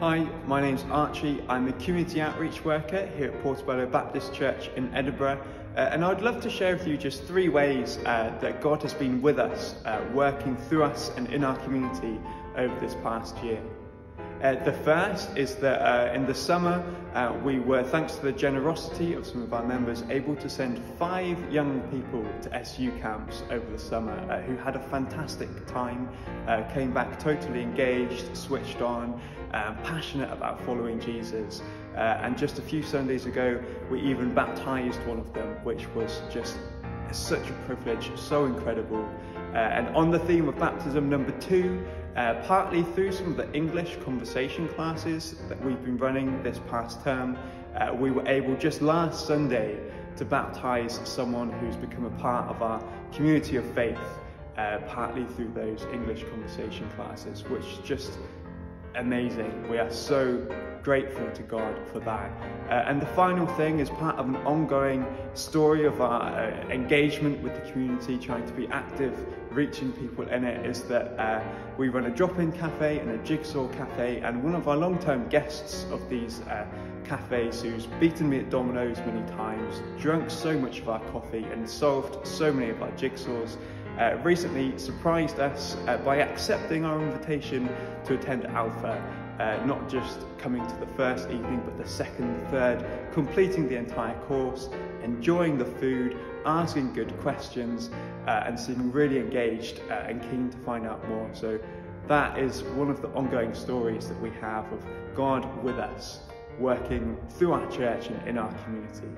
Hi, my name's Archie. I'm a community outreach worker here at Portobello Baptist Church in Edinburgh. Uh, and I'd love to share with you just three ways uh, that God has been with us, uh, working through us and in our community over this past year. Uh, the first is that uh, in the summer, uh, we were, thanks to the generosity of some of our members, able to send five young people to SU camps over the summer uh, who had a fantastic time, uh, came back totally engaged, switched on, um, passionate about following Jesus. Uh, and just a few Sundays ago, we even baptized one of them, which was just such a privilege, so incredible. And on the theme of baptism number two, uh, partly through some of the English conversation classes that we've been running this past term, uh, we were able just last Sunday to baptize someone who's become a part of our community of faith, uh, partly through those English conversation classes, which just amazing. We are so grateful to God for that. Uh, and the final thing is part of an ongoing story of our uh, engagement with the community, trying to be active, reaching people in it, is that uh, we run a drop-in cafe and a jigsaw cafe, and one of our long-term guests of these uh, cafes who's beaten me at dominoes many times, drunk so much of our coffee and solved so many of our jigsaws, uh, recently surprised us uh, by accepting our invitation to attend Alpha, uh, not just coming to the first evening, but the second, third, completing the entire course, enjoying the food, asking good questions, uh, and seeming really engaged uh, and keen to find out more. So that is one of the ongoing stories that we have of God with us, working through our church and in our community.